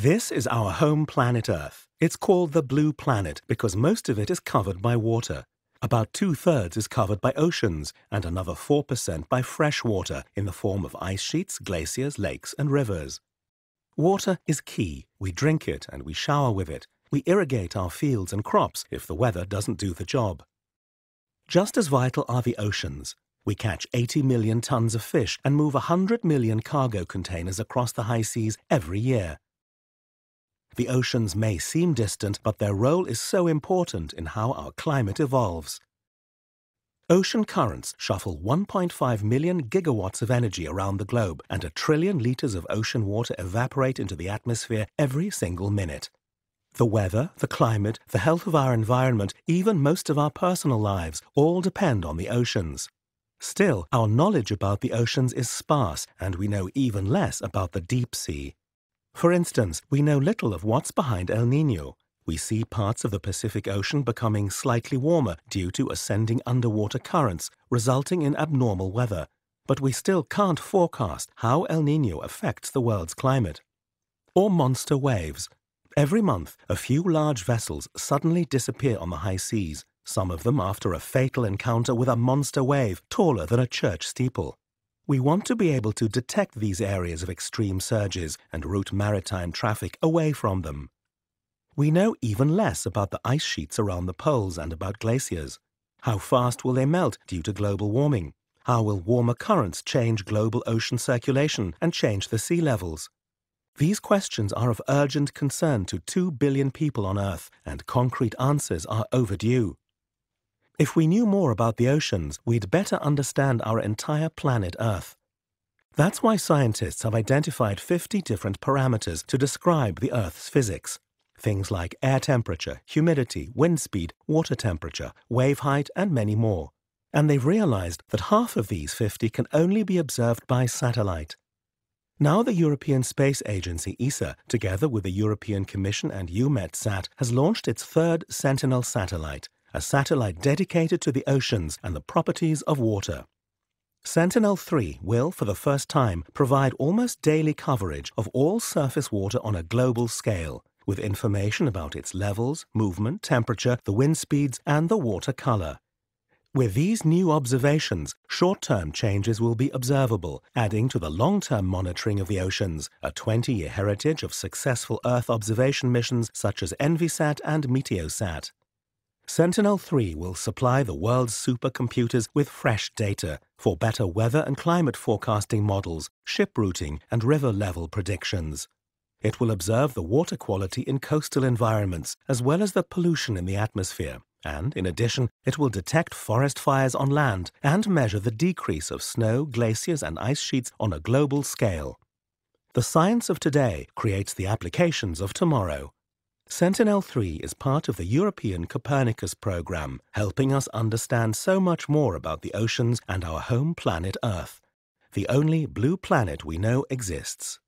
This is our home planet Earth. It's called the blue planet because most of it is covered by water. About two thirds is covered by oceans, and another 4% by fresh water in the form of ice sheets, glaciers, lakes, and rivers. Water is key. We drink it and we shower with it. We irrigate our fields and crops if the weather doesn't do the job. Just as vital are the oceans. We catch 80 million tons of fish and move 100 million cargo containers across the high seas every year. The oceans may seem distant, but their role is so important in how our climate evolves. Ocean currents shuffle 1.5 million gigawatts of energy around the globe, and a trillion litres of ocean water evaporate into the atmosphere every single minute. The weather, the climate, the health of our environment, even most of our personal lives, all depend on the oceans. Still, our knowledge about the oceans is sparse, and we know even less about the deep sea. For instance, we know little of what's behind El Nino. We see parts of the Pacific Ocean becoming slightly warmer due to ascending underwater currents, resulting in abnormal weather. But we still can't forecast how El Nino affects the world's climate. Or monster waves, Every month, a few large vessels suddenly disappear on the high seas, some of them after a fatal encounter with a monster wave taller than a church steeple. We want to be able to detect these areas of extreme surges and route maritime traffic away from them. We know even less about the ice sheets around the poles and about glaciers. How fast will they melt due to global warming? How will warmer currents change global ocean circulation and change the sea levels? These questions are of urgent concern to 2 billion people on Earth, and concrete answers are overdue. If we knew more about the oceans, we'd better understand our entire planet Earth. That's why scientists have identified 50 different parameters to describe the Earth's physics. Things like air temperature, humidity, wind speed, water temperature, wave height, and many more. And they've realized that half of these 50 can only be observed by satellite. Now the European Space Agency ESA, together with the European Commission and EUMETSAT, has launched its third Sentinel satellite, a satellite dedicated to the oceans and the properties of water. Sentinel-3 will, for the first time, provide almost daily coverage of all surface water on a global scale, with information about its levels, movement, temperature, the wind speeds, and the water color. With these new observations, short-term changes will be observable, adding to the long-term monitoring of the oceans, a 20-year heritage of successful Earth observation missions such as ENVISAT and Meteosat. Sentinel-3 will supply the world's supercomputers with fresh data for better weather and climate forecasting models, ship routing, and river level predictions. It will observe the water quality in coastal environments, as well as the pollution in the atmosphere, and, in addition, it will detect forest fires on land and measure the decrease of snow, glaciers, and ice sheets on a global scale. The science of today creates the applications of tomorrow. Sentinel-3 is part of the European Copernicus program, helping us understand so much more about the oceans and our home planet Earth, the only blue planet we know exists.